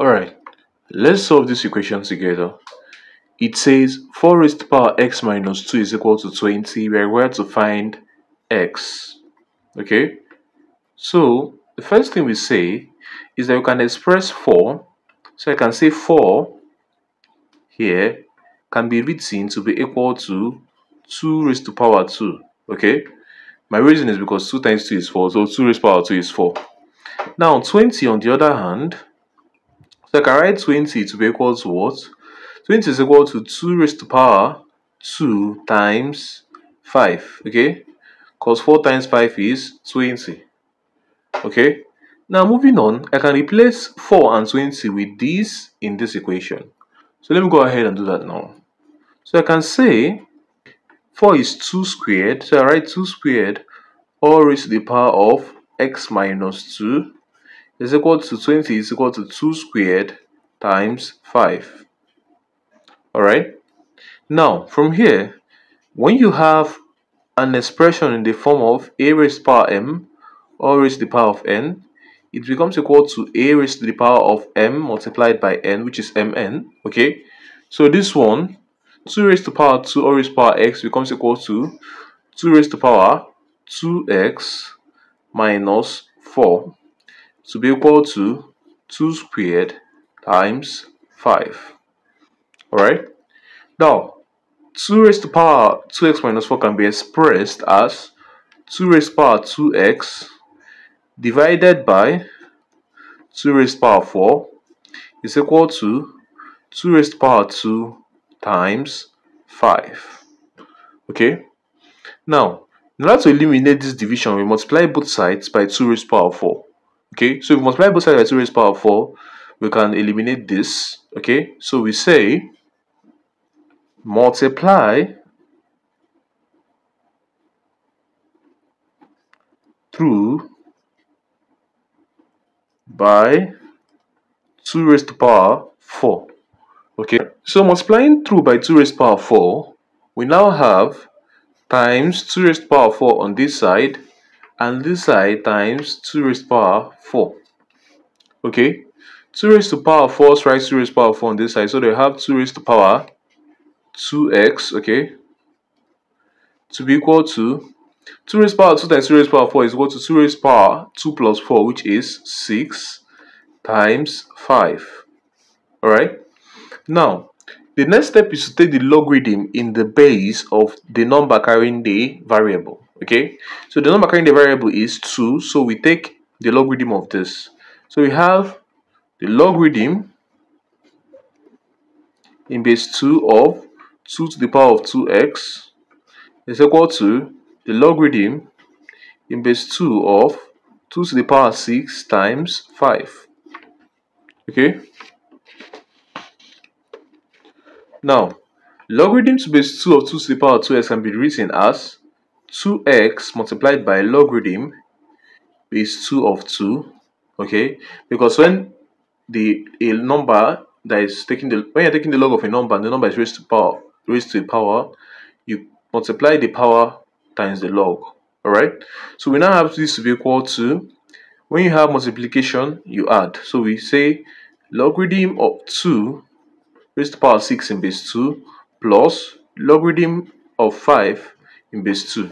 Alright, let's solve this equation together. It says 4 raised to power x minus 2 is equal to 20. We are required to find x. Okay, so the first thing we say is that we can express 4. So I can say 4 here can be written to be equal to 2 raised to power 2. Okay, my reason is because 2 times 2 is 4, so 2 raised to power 2 is 4. Now 20 on the other hand so I can write 20 to be equal to what? 20 is equal to 2 raised to the power 2 times 5. Okay? Because 4 times 5 is 20. Okay? Now moving on, I can replace 4 and 20 with this in this equation. So let me go ahead and do that now. So I can say 4 is 2 squared. So I write 2 squared all raised to the power of x minus 2 is equal to 20 is equal to 2 squared times 5. Alright? Now, from here, when you have an expression in the form of a raised to the power m or raised to the power of n, it becomes equal to a raised to the power of m multiplied by n, which is mn. Okay? So this one, 2 raised to the power 2 or raised to power x becomes equal to 2 raised to the power 2x minus 4 to be equal to 2 squared times 5. Alright? Now, 2 raised to power 2x minus 4 can be expressed as 2 raised to power 2x divided by 2 raised to power 4 is equal to 2 raised to power 2 times 5. Okay? Now, in order to eliminate this division, we multiply both sides by 2 raised to power 4. Okay, so if we multiply both sides by 2 raised to power 4, we can eliminate this. Okay, so we say multiply through by 2 raised to power 4. Okay, so multiplying through by 2 raised to power 4, we now have times 2 raised to power 4 on this side and this side times 2 raised to power 4. Okay, 2 raised to power 4 write 2 raised to power 4 on this side. So they have 2 raised to power 2x, okay, to be equal to 2 raised to power 2 times 2 raised to power 4 is equal to 2 raised to power 2 plus 4, which is 6 times 5. Alright, now the next step is to take the logarithm in the base of the number carrying the variable okay? So the number carrying the variable is 2 so we take the logarithm of this. So we have the logarithm in base 2 of 2 to the power of 2x is equal to the logarithm in base 2 of 2 to the power 6 times 5 okay? Now logarithm to base 2 of 2 to the power of 2x can be written as 2x multiplied by logarithm is 2 of 2 okay? Because when the a number that is taking the when you're taking the log of a number and the number is raised to power raised to a power you multiply the power times the log all right so we now have this to be equal to when you have multiplication you add. So we say logarithm of 2 raised to power 6 in base 2 plus logarithm of 5 in base 2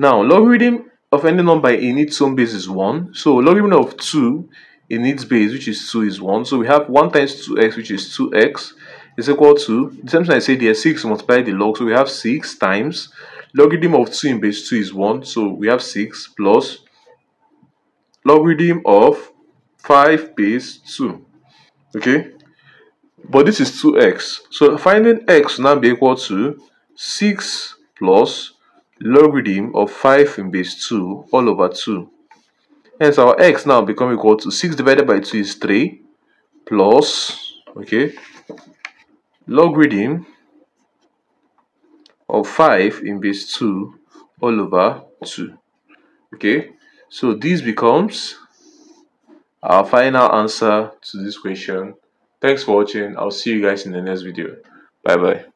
now, logarithm of any number in its own base is 1. So, logarithm of 2 in its base, which is 2, is 1. So, we have 1 times 2x, which is 2x, is equal to, the same thing I said there, 6 multiplied the log. So, we have 6 times logarithm of 2 in base 2 is 1. So, we have 6 plus logarithm of 5 base 2. Okay? But this is 2x. So, finding x now be equal to 6 plus logarithm of 5 in base 2 all over 2. Hence our x now become equal to 6 divided by 2 is 3 plus, okay, logarithm of 5 in base 2 all over 2. Okay, so this becomes our final answer to this question. Thanks for watching. I'll see you guys in the next video. Bye bye.